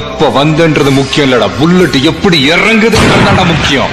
எப்ப வந்தன்றது முக்கியம் இல்லடா. புல்லட் எப்படி இறங்குதுன்றதுதான்டா முக்கியம்.